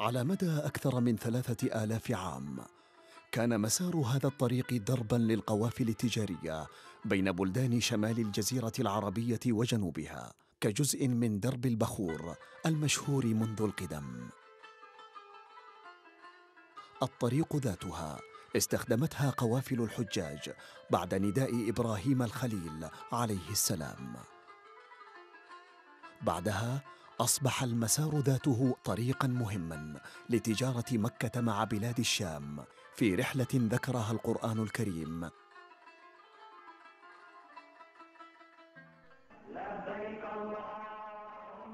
على مدى أكثر من ثلاثة آلاف عام. كان مسار هذا الطريق دربا للقوافل التجارية بين بلدان شمال الجزيرة العربية وجنوبها كجزء من درب البخور المشهور منذ القدم. الطريق ذاتها استخدمتها قوافل الحجاج بعد نداء إبراهيم الخليل عليه السلام. بعدها أصبح المسار ذاته طريقا مهما لتجارة مكة مع بلاد الشام في رحلة ذكرها القرآن الكريم.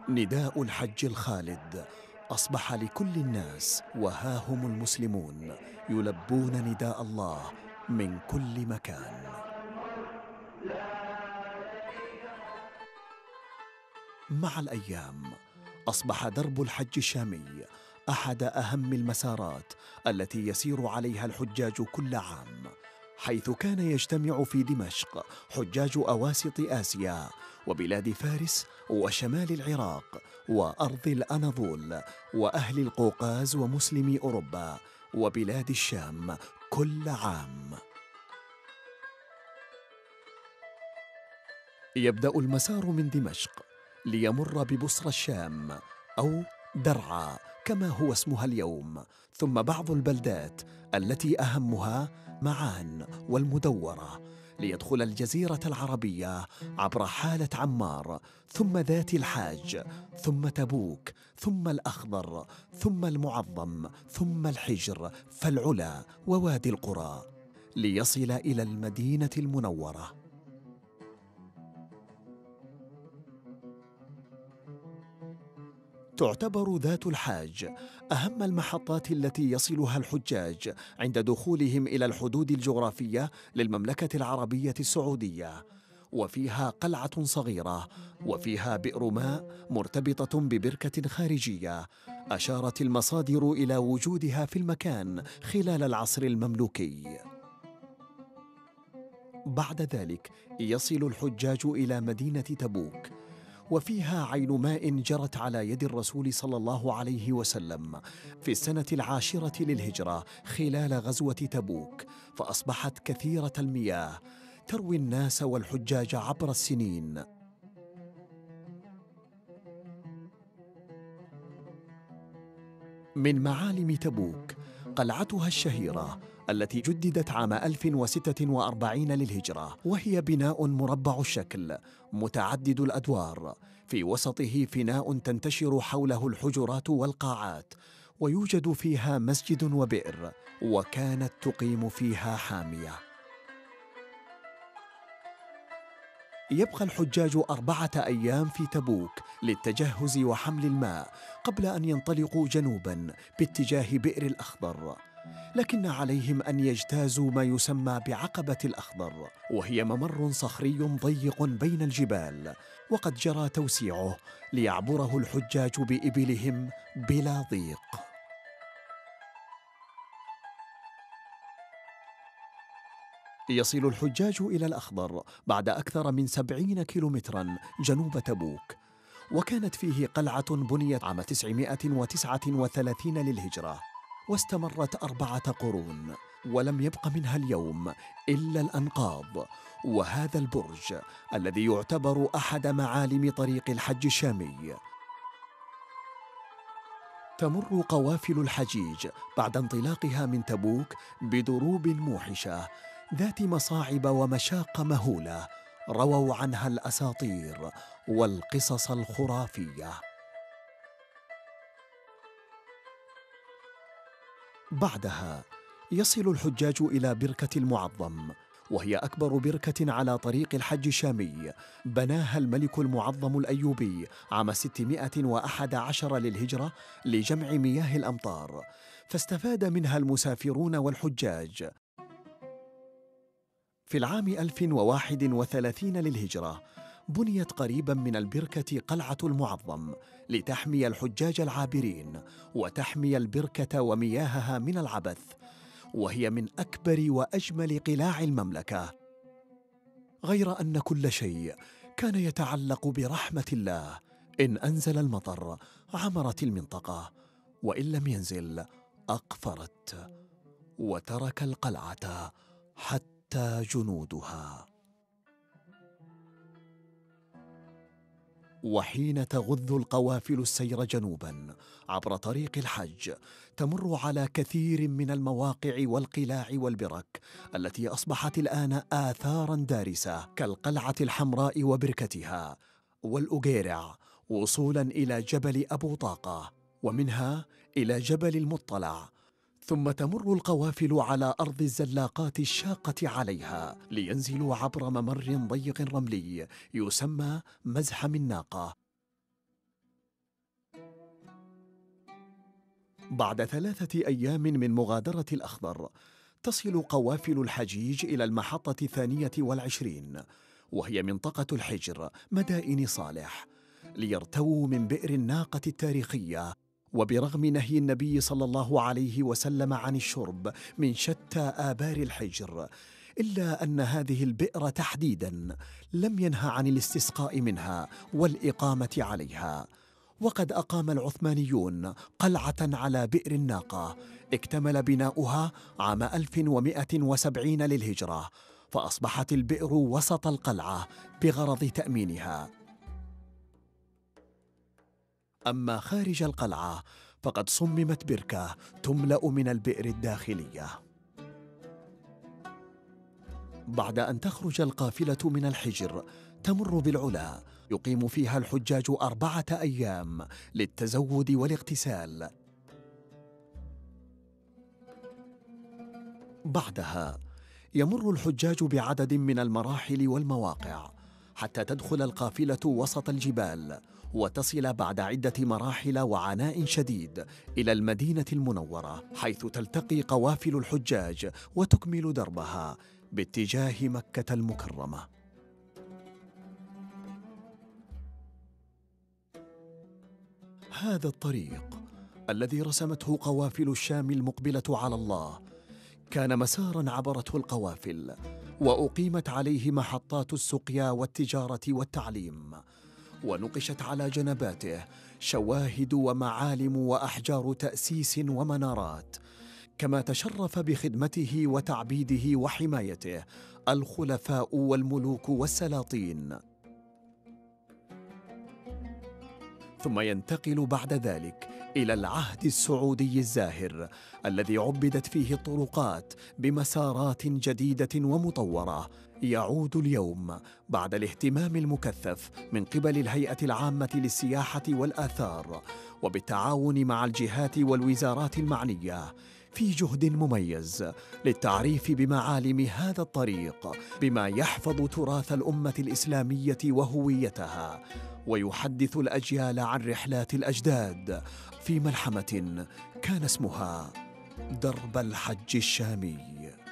نداء الحج الخالد. أصبح لكل الناس وها هم المسلمون يلبون نداء الله من كل مكان. مع الأيام أصبح درب الحج الشامي أحد أهم المسارات التي يسير عليها الحجاج كل عام حيث كان يجتمع في دمشق حجاج أواسط آسيا وبلاد فارس وشمال العراق وأرض الأناضول وأهل القوقاز ومسلمي أوروبا وبلاد الشام كل عام. يبدأ المسار من دمشق ليمر ببصرى الشام أو درعا كما هو اسمها اليوم. ثم بعض البلدات التي أهمها معان والمدورة. ليدخل الجزيرة العربية عبر حالة عمار ثم ذات الحاج ثم تبوك ثم الأخضر ثم المعظم ثم الحجر فالعلا ووادي القرى. ليصل إلى المدينة المنورة. تعتبر ذات الحاج أهم المحطات التي يصلها الحجاج عند دخولهم إلى الحدود الجغرافية للمملكة العربية السعودية. وفيها قلعة صغيرة وفيها بئر ماء مرتبطة ببركة خارجية أشارت المصادر إلى وجودها في المكان خلال العصر المملوكي. بعد ذلك يصل الحجاج إلى مدينة تبوك وفيها عين ماء جرت على يد الرسول صلى الله عليه وسلم في السنة العاشرة للهجرة خلال غزوة تبوك فأصبحت كثيرة المياه تروي الناس والحجاج عبر السنين. من معالم تبوك قلعتها الشهيرة التي جددت عام 1046 للهجرة وهي بناء مربع الشكل متعدد الأدوار. في وسطه فناء تنتشر حوله الحجرات والقاعات ويوجد فيها مسجد وبئر وكانت تقيم فيها حامية. يبقى الحجاج أربعة أيام في تبوك للتجهز وحمل الماء قبل أن ينطلقوا جنوبا باتجاه بئر الأخضر. لكن عليهم أن يجتازوا ما يسمى بعقبة الأخضر وهي ممر صخري ضيق بين الجبال وقد جرى توسيعه ليعبره الحجاج بإبلهم بلا ضيق. يصل الحجاج إلى الأخضر بعد أكثر من سبعين كيلومترا جنوب تبوك وكانت فيه قلعة بنيت عام 939 للهجرة. واستمرت أربعة قرون ولم يبق منها اليوم إلا الأنقاض وهذا البرج الذي يعتبر أحد معالم طريق الحج الشامي. تمر قوافل الحجيج بعد انطلاقها من تبوك بدروب موحشة ذات مصاعب ومشاق مهولة رووا عنها الأساطير والقصص الخرافية. بعدها يصل الحجاج إلى بركة المعظم وهي أكبر بركة على طريق الحج الشامي. بناها الملك المعظم الأيوبي عام 611 للهجرة لجمع مياه الأمطار. فاستفاد منها المسافرون والحجاج. في العام 1031 للهجرة بنيت قريبا من البركة قلعة المعظم لتحمي الحجاج العابرين وتحمي البركة ومياهها من العبث وهي من أكبر وأجمل قلاع المملكة. غير أن كل شيء كان يتعلق برحمة الله إن أنزل المطر عمرت المنطقة وإن لم ينزل أقفرت وترك القلعة حتى جنودها. وحين تغذ القوافل السير جنوبا عبر طريق الحج تمر على كثير من المواقع والقلاع والبرك التي أصبحت الآن اثارا دارسة كالقلعة الحمراء وبركتها والاجيرع وصولا إلى جبل أبو طاقة ومنها إلى جبل المطلع ثم تمر القوافل على أرض الزلاقات الشاقة عليها لينزلوا عبر ممر ضيق رملي يسمى مزحم الناقه بعد ثلاثة أيام من مغادرة الأخضر تصل قوافل الحجيج إلى المحطة الثانية والعشرين وهي منطقة الحجر مدائن صالح ليرتووا من بئر الناقة التاريخية وبرغم نهي النبي صلى الله عليه وسلم عن الشرب من شتى آبار الحجر إلا أن هذه البئر تحديدا لم ينهى عن الاستسقاء منها والإقامة عليها. وقد أقام العثمانيون قلعة على بئر الناقة اكتمل بناؤها عام 1170 للهجرة فأصبحت البئر وسط القلعة بغرض تأمينها. أما خارج القلعة فقد صممت بركة تملأ من البئر الداخلية. بعد أن تخرج القافلة من الحجر تمر بالعلا. يقيم فيها الحجاج أربعة أيام للتزود والاغتسال. بعدها يمر الحجاج بعدد من المراحل والمواقع حتى تدخل القافلة وسط الجبال وتصل بعد عدة مراحل وعناء شديد إلى المدينة المنورة حيث تلتقي قوافل الحجاج وتكمل دربها باتجاه مكة المكرمة. هذا الطريق الذي رسمته قوافل الشام المقبلة على الله كان مسارا عبرته القوافل وأقيمت عليه محطات السقيا والتجارة والتعليم. ونقشت على جنباته شواهد ومعالم وأحجار تأسيس ومنارات كما تشرف بخدمته وتعبيده وحمايته الخلفاء والملوك والسلاطين. ثم ينتقل بعد ذلك إلى العهد السعودي الزاهر الذي عبدت فيه الطرقات بمسارات جديدة ومطورة. يعود اليوم بعد الاهتمام المكثف من قبل الهيئة العامة للسياحة والآثار وبالتعاون مع الجهات والوزارات المعنية. في جهد مميز للتعريف بمعالم هذا الطريق بما يحفظ تراث الأمة الإسلامية وهويتها ويحدث الأجيال عن رحلات الأجداد في ملحمة كان اسمها درب الحج الشامي.